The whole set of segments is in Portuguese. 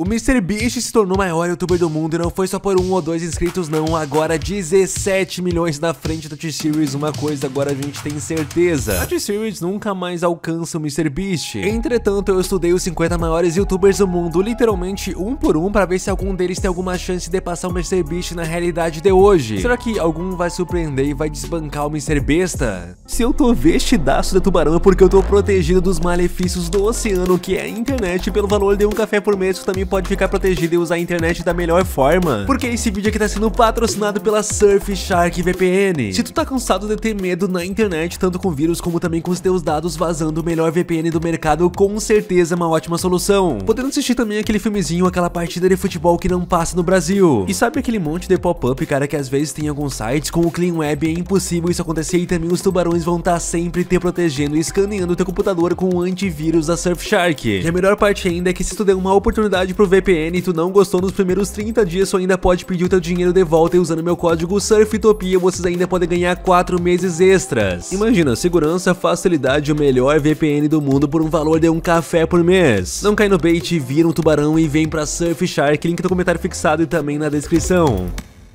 O MrBeast se tornou o maior youtuber do mundo e não foi só por um ou dois inscritos não, agora 17 milhões na frente da T-Series, uma coisa agora a gente tem certeza. A T-Series nunca mais alcança o MrBeast. Entretanto, eu estudei os 50 maiores youtubers do mundo, literalmente um por um, para ver se algum deles tem alguma chance de passar o MrBeast na realidade de hoje. Será que algum vai surpreender e vai desbancar o MrBesta? Se eu tô vestidaço de tubarão é porque eu tô protegido dos malefícios do oceano, que é a internet, pelo valor de um café por mês, também pode ficar protegido e usar a internet da melhor forma. Porque esse vídeo aqui tá sendo patrocinado pela Surfshark VPN. Se tu tá cansado de ter medo na internet, tanto com vírus como também com os teus dados vazando, o melhor VPN do mercado com certeza é uma ótima solução. Podendo assistir também aquele filmezinho, aquela partida de futebol que não passa no Brasil. E sabe aquele monte de pop-up, cara, que às vezes tem alguns sites com o Clean Web é impossível isso acontecer e também os tubarões vão estar tá sempre te protegendo e escaneando teu computador com o antivírus da Surfshark. E a melhor parte ainda é que se tu der uma oportunidade pro VPN e tu não gostou nos primeiros 30 dias, tu ainda pode pedir o teu dinheiro de volta e usando meu código SURFTOPIA vocês ainda podem ganhar 4 meses extras. Imagina, segurança, facilidade, o melhor VPN do mundo por um valor de um café por mês. Não cai no bait, vira um tubarão e vem pra Surfshark, link no comentário fixado e também na descrição.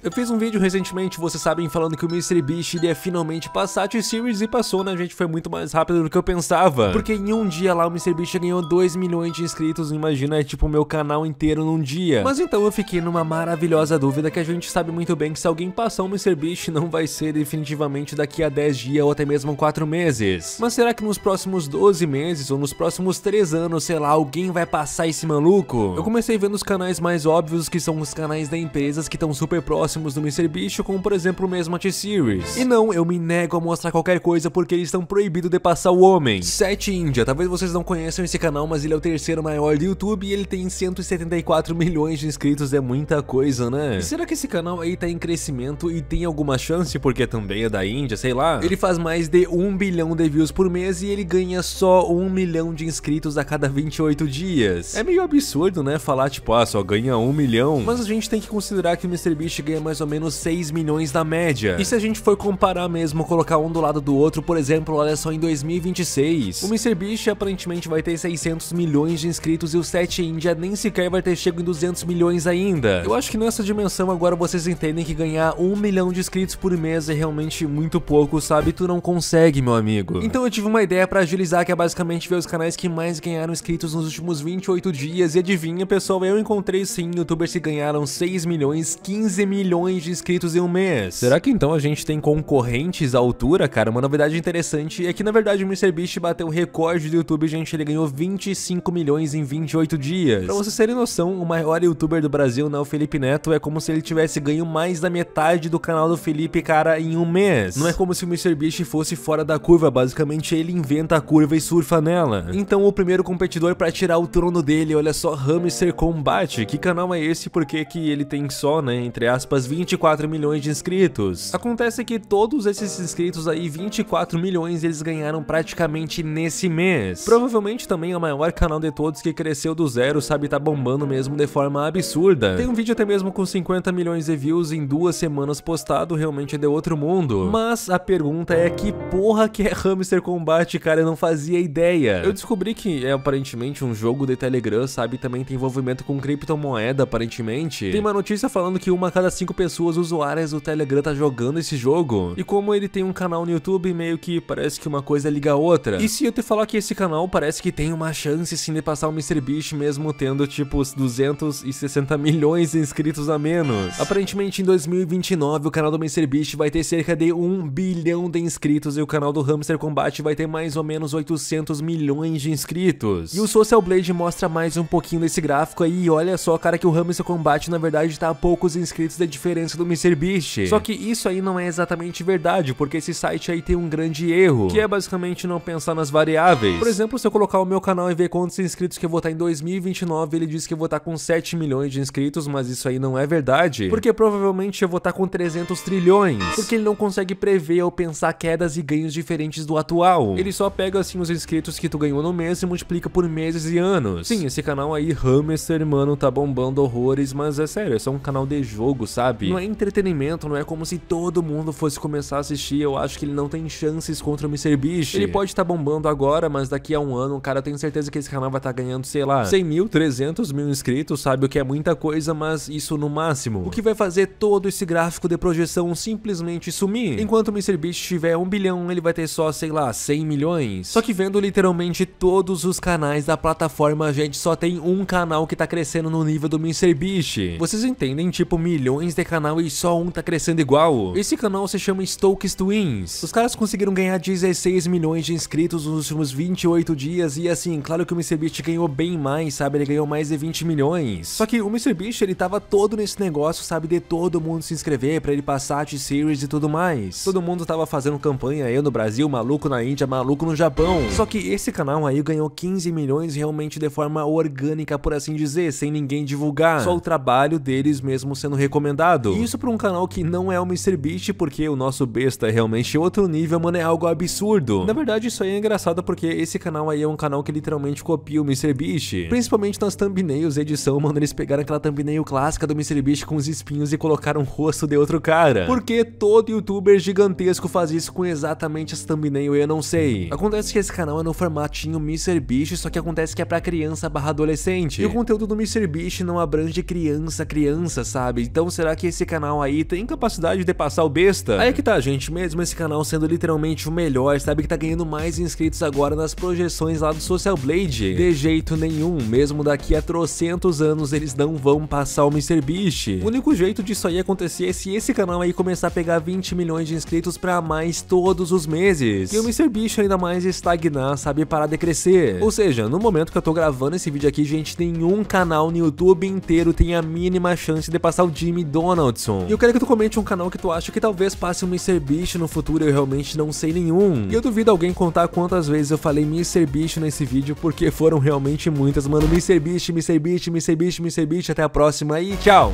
Eu fiz um vídeo recentemente, vocês sabem, falando que o MrBeast iria finalmente passar a T-Series e passou, né, gente? Foi muito mais rápido do que eu pensava. Porque em um dia lá o MrBeast ganhou 2 milhões de inscritos, imagina, é tipo o meu canal inteiro num dia. Mas então eu fiquei numa maravilhosa dúvida que a gente sabe muito bem que se alguém passar o MrBeast não vai ser definitivamente daqui a 10 dias ou até mesmo 4 meses. Mas será que nos próximos 12 meses ou nos próximos 3 anos, sei lá, alguém vai passar esse maluco? Eu comecei vendo os canais mais óbvios, que são os canais da empresas que estão super próximos próximos do MrBeast, como por exemplo o mesmo T-Series. E não, eu me nego a mostrar qualquer coisa porque eles estão proibidos de passar o homem. 7 India, talvez vocês não conheçam esse canal, mas ele é o terceiro maior do YouTube e ele tem 174 milhões de inscritos, é muita coisa, né? E será que esse canal aí tá em crescimento e tem alguma chance porque também é da Índia, sei lá? Ele faz mais de 1 bilhão de views por mês e ele ganha só 1 milhão de inscritos a cada 28 dias. É meio absurdo, né? Falar tipo, ah, só ganha 1 milhão. Mas a gente tem que considerar que o MrBeast ganha mais ou menos 6 milhões da média. E se a gente for comparar mesmo, colocar um do lado do outro, por exemplo, olha só em 2026, o MrBeast aparentemente vai ter 600 milhões de inscritos e o 7 India nem sequer vai ter chego em 200 milhões ainda. Eu acho que nessa dimensão agora vocês entendem que ganhar 1 milhão de inscritos por mês é realmente muito pouco, sabe? Tu não consegue, meu amigo. Então eu tive uma ideia pra agilizar, que é basicamente ver os canais que mais ganharam inscritos nos últimos 28 dias. E adivinha, pessoal, eu encontrei sim youtubers que ganharam 6 milhões, 15 milhões milhões de inscritos em um mês. Será que então a gente tem concorrentes à altura, cara? Uma novidade interessante é que na verdade o MrBeast bateu o recorde do YouTube, gente, ele ganhou 25 milhões em 28 dias. Pra vocês terem noção, o maior youtuber do Brasil, né, o Felipe Neto, é como se ele tivesse ganho mais da metade do canal do Felipe, cara, em um mês. Não é como se o MrBeast fosse fora da curva, basicamente ele inventa a curva e surfa nela. Então o primeiro competidor para tirar o trono dele, olha só, Hamster Combat. Que canal é esse? Porque que ele tem só, né, entre aspas, aspas, 24 milhões de inscritos. Acontece que todos esses inscritos aí, 24 milhões, eles ganharam praticamente nesse mês. Provavelmente também é o maior canal de todos que cresceu do zero, sabe, tá bombando mesmo de forma absurda. Tem um vídeo até mesmo com 50 milhões de views em duas semanas postado, realmente é de outro mundo. Mas a pergunta é que porra que é Hamster Combat, cara, eu não fazia ideia. Eu descobri que é aparentemente um jogo de Telegram, sabe, também tem envolvimento com criptomoeda, aparentemente. Tem uma notícia falando que uma cada 5 pessoas usuárias do Telegram tá jogando esse jogo. E como ele tem um canal no YouTube, meio que parece que uma coisa liga a outra. E se eu te falar que esse canal parece que tem uma chance sim de passar o MrBeast mesmo tendo tipo 260 milhões de inscritos a menos. Aparentemente em 2029 o canal do MrBeast vai ter cerca de 1 bilhão de inscritos e o canal do Hamster Combat vai ter mais ou menos 800 milhões de inscritos. E o Social Blade mostra mais um pouquinho desse gráfico aí e olha só, cara, que o Hamster Combat na verdade tá a poucos inscritos de diferença do MrBeast. Só que isso aí não é exatamente verdade, porque esse site aí tem um grande erro, que é basicamente não pensar nas variáveis. Por exemplo, se eu colocar o meu canal e ver quantos inscritos que eu vou estar em 2029, ele diz que eu vou estar com 7 milhões de inscritos, mas isso aí não é verdade, porque provavelmente eu vou estar com 300 trilhões, porque ele não consegue prever ou pensar quedas e ganhos diferentes do atual. Ele só pega assim os inscritos que tu ganhou no mês e multiplica por meses e anos. Sim, esse canal aí, Hamster, mano, tá bombando horrores, mas é sério, é só um canal de jogo, sabe? Sabe? Não é entretenimento, não é como se todo mundo fosse começar a assistir. Eu acho que ele não tem chances contra o MrBeast. Ele pode estar tá bombando agora, mas daqui a um ano, cara, eu tenho certeza que esse canal vai estar tá ganhando, sei lá, 100 mil, 300 mil inscritos, sabe? O que é muita coisa, mas isso no máximo. O que vai fazer todo esse gráfico de projeção simplesmente sumir. Enquanto o MrBeast tiver um bilhão, ele vai ter só, sei lá, 100 milhões. Só que vendo literalmente todos os canais da plataforma, a gente só tem um canal que tá crescendo no nível do MrBeast. Vocês entendem? Tipo, milhões de canal e só um tá crescendo igual. Esse canal se chama Stokes Twins. Os caras conseguiram ganhar 16 milhões de inscritos nos últimos 28 dias e assim, claro que o MrBeast ganhou bem mais, sabe? Ele ganhou mais de 20 milhões. Só que o MrBeast, ele tava todo nesse negócio, sabe? De todo mundo se inscrever pra ele passar a T-Series e tudo mais. Todo mundo tava fazendo campanha, eu no Brasil, maluco na Índia, maluco no Japão. Só que esse canal aí ganhou 15 milhões realmente de forma orgânica, por assim dizer, sem ninguém divulgar. Só o trabalho deles mesmo sendo recomendado. E isso pra um canal que não é o MrBeast, porque o nosso besta é realmente outro nível, mano, é algo absurdo. Na verdade, isso aí é engraçado porque esse canal aí é um canal que literalmente copia o MrBeast. Principalmente nas thumbnails, edição, mano, eles pegaram aquela thumbnail clássica do MrBeast com os espinhos e colocaram o rosto de outro cara. Porque todo youtuber gigantesco faz isso com exatamente essa thumbnail, eu não sei. Acontece que esse canal é no formatinho MrBeast, só que acontece que é pra criança barra adolescente. E o conteúdo do MrBeast não abrange criança, criança, sabe? Então será que esse canal aí tem capacidade de passar o besta? Aí é que tá, gente, mesmo esse canal sendo literalmente o melhor, sabe que tá ganhando mais inscritos agora nas projeções lá do Social Blade. De jeito nenhum, mesmo daqui a trocentos anos eles não vão passar o MrBeast. O único jeito disso aí acontecer é se esse canal aí começar a pegar 20 milhões de inscritos pra mais todos os meses. E o MrBeast ainda mais estagnar, sabe, parar de crescer. Ou seja, no momento que eu tô gravando esse vídeo aqui, gente, nenhum canal no YouTube inteiro tem a mínima chance de passar o Jimmy Donaldson. E eu quero que tu comente um canal que tu acha que talvez passe o MrBeast no futuro, eu realmente não sei nenhum. E eu duvido alguém contar quantas vezes eu falei MrBeast nesse vídeo, porque foram realmente muitas, mano. MrBeast, MrBeast, MrBeast, MrBeast, até a próxima e tchau!